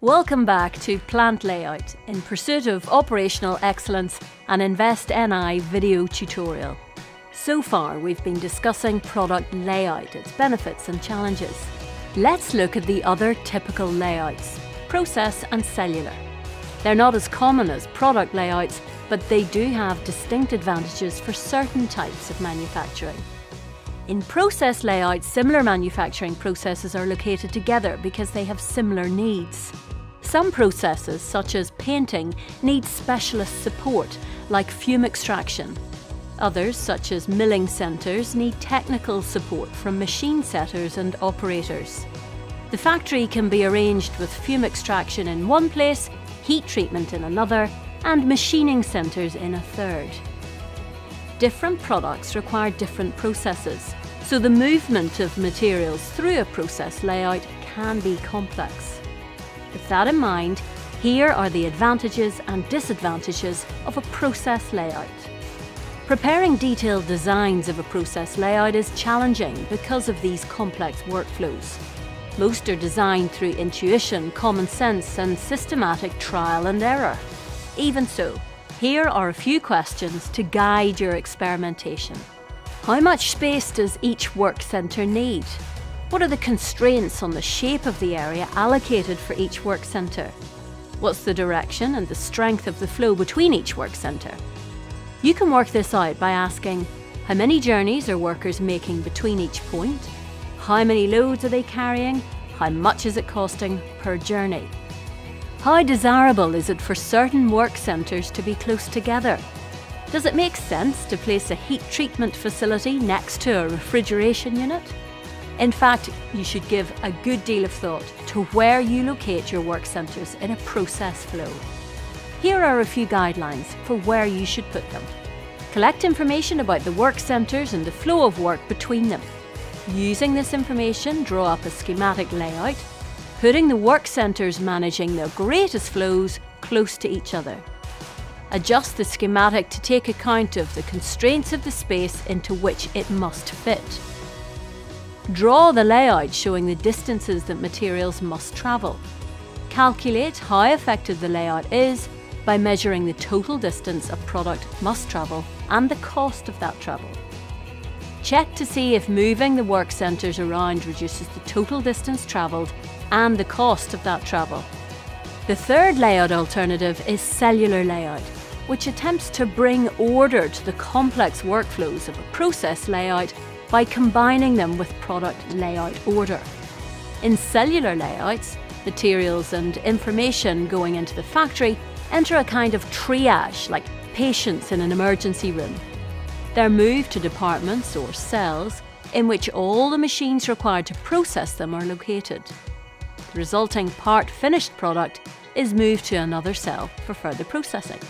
Welcome back to Plant Layout in pursuit of operational excellence and Invest NI video tutorial. So far, we've been discussing product layout, its benefits and challenges. Let's look at the other typical layouts, process and cellular. They're not as common as product layouts, but they do have distinct advantages for certain types of manufacturing. In process layouts, similar manufacturing processes are located together because they have similar needs. Some processes, such as painting, need specialist support, like fume extraction. Others, such as milling centres, need technical support from machine setters and operators. The factory can be arranged with fume extraction in one place, heat treatment in another, and machining centres in a third. Different products require different processes, so the movement of materials through a process layout can be complex. With that in mind, here are the advantages and disadvantages of a process layout. Preparing detailed designs of a process layout is challenging because of these complex workflows. Most are designed through intuition, common sense and systematic trial and error. Even so, here are a few questions to guide your experimentation. How much space does each work centre need? What are the constraints on the shape of the area allocated for each work centre? What's the direction and the strength of the flow between each work centre? You can work this out by asking how many journeys are workers making between each point? How many loads are they carrying? How much is it costing per journey? How desirable is it for certain work centres to be close together? Does it make sense to place a heat treatment facility next to a refrigeration unit? In fact, you should give a good deal of thought to where you locate your work centres in a process flow. Here are a few guidelines for where you should put them. Collect information about the work centres and the flow of work between them. Using this information, draw up a schematic layout, putting the work centres managing the greatest flows close to each other. Adjust the schematic to take account of the constraints of the space into which it must fit. Draw the layout showing the distances that materials must travel. Calculate how effective the layout is by measuring the total distance a product must travel and the cost of that travel. Check to see if moving the work centres around reduces the total distance travelled and the cost of that travel. The third layout alternative is cellular layout, which attempts to bring order to the complex workflows of a process layout by combining them with product layout order. In cellular layouts, materials and information going into the factory enter a kind of triage, like patients in an emergency room. They're moved to departments or cells in which all the machines required to process them are located. The resulting part finished product is moved to another cell for further processing.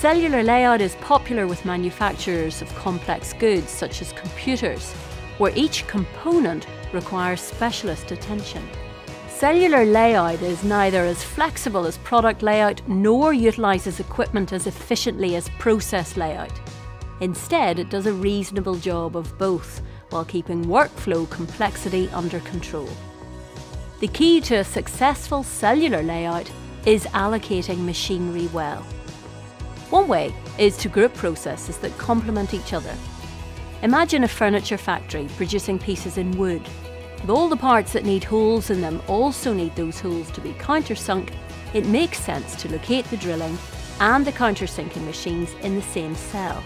Cellular layout is popular with manufacturers of complex goods such as computers, where each component requires specialist attention. Cellular layout is neither as flexible as product layout nor utilises equipment as efficiently as process layout. Instead, it does a reasonable job of both while keeping workflow complexity under control. The key to a successful cellular layout is allocating machinery well. One way is to group processes that complement each other. Imagine a furniture factory producing pieces in wood. With all the parts that need holes in them also need those holes to be countersunk, it makes sense to locate the drilling and the countersinking machines in the same cell.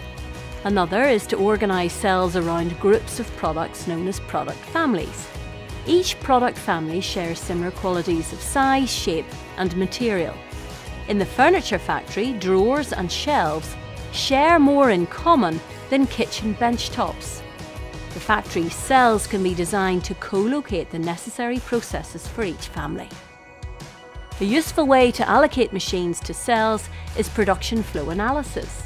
Another is to organise cells around groups of products known as product families. Each product family shares similar qualities of size, shape and material. In the furniture factory, drawers and shelves share more in common than kitchen bench tops. The factory cells can be designed to co-locate the necessary processes for each family. A useful way to allocate machines to cells is production flow analysis.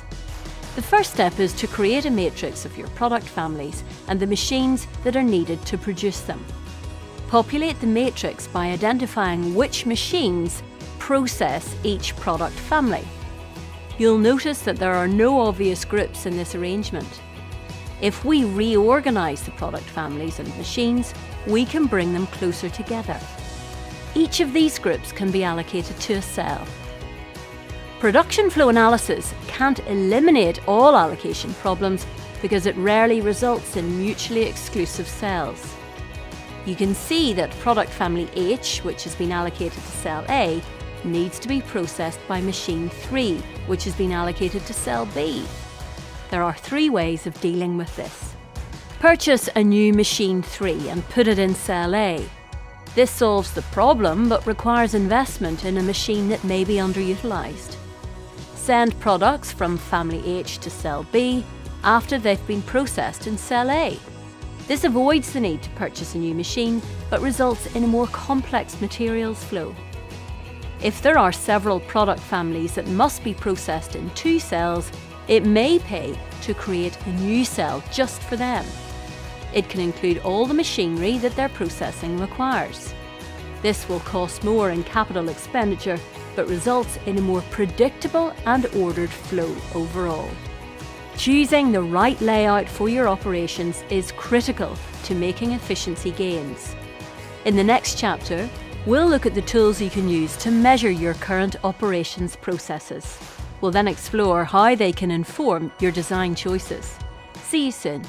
The first step is to create a matrix of your product families and the machines that are needed to produce them. Populate the matrix by identifying which machines process each product family. You'll notice that there are no obvious groups in this arrangement. If we reorganise the product families and machines, we can bring them closer together. each of these groups can be allocated to a cell. Production flow analysis can't eliminate all allocation problems because it rarely results in mutually exclusive cells. You can see that product family H, which has been allocated to cell A, needs to be processed by machine 3, which has been allocated to cell B. There are three ways of dealing with this. Purchase a new machine 3 and put it in cell A. This solves the problem but requires investment in a machine that may be underutilised. Send products from family H to cell B after they've been processed in cell A. This avoids the need to purchase a new machine but results in a more complex materials flow. If there are several product families that must be processed in two cells, it may pay to create a new cell just for them. It can include all the machinery that their processing requires. This will cost more in capital expenditure, but results in a more predictable and ordered flow overall. Choosing the right layout for your operations is critical to making efficiency gains. In the next chapter, we'll look at the tools you can use to measure your current operations processes. We'll then explore how they can inform your design choices. See you soon.